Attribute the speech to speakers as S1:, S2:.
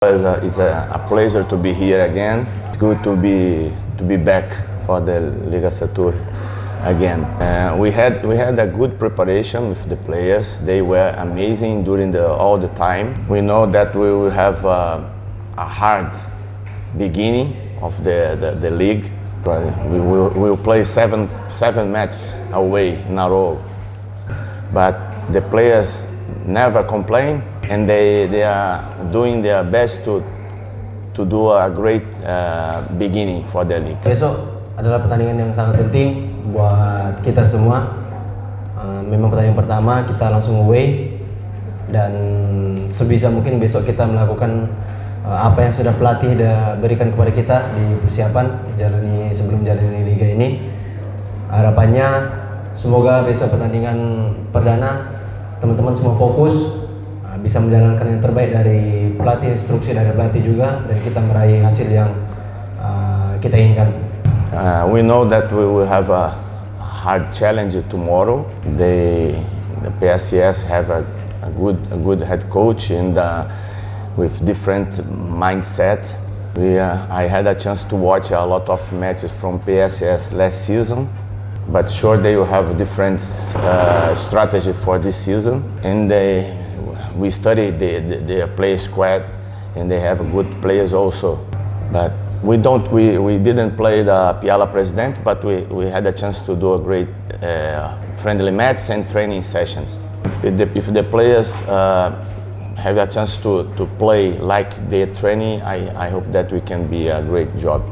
S1: It's a, it's a, a pleasure to be here again. It's good to be to be back for the Liga Satu again. Uh, we had we had a good preparation with the players. They were amazing during the all the time. We know that we will have a hard beginning of the, the, the league. We will, we will play seven seven matches away in a row, but the players never complain and they, they are doing their best to to do a great uh, beginning for the league.
S2: Besok adalah pertandingan yang sangat penting buat kita semua. Uh, memang pertandingan pertama kita langsung away dan sebisa mungkin besok kita melakukan uh, apa yang sudah pelatih dah berikan kepada kita di persiapan jalani sebelum jalani liga ini. Harapannya semoga besok pertandingan perdana teman-teman semua fokus bisa menjalankan yang terbaik dari pelatih instruksi dari pelatih juga dan kita meraih hasil yang uh, kita inginkan.
S1: Uh, we know that we will have a hard challenge tomorrow. They, the PSIS have a, a good a good head coach and uh, with different mindset. We, uh, I had a chance to watch a lot of matches from PSIS last season, but sure they will have a different uh, strategy for this season. And they, we studied the, the, their play squad, and they have good players also. But we don't, we, we didn't play the Piala President, but we, we had a chance to do a great uh, friendly match and training sessions. If the, if the players uh, have a chance to, to play like their training, I, I hope that we can be a great job.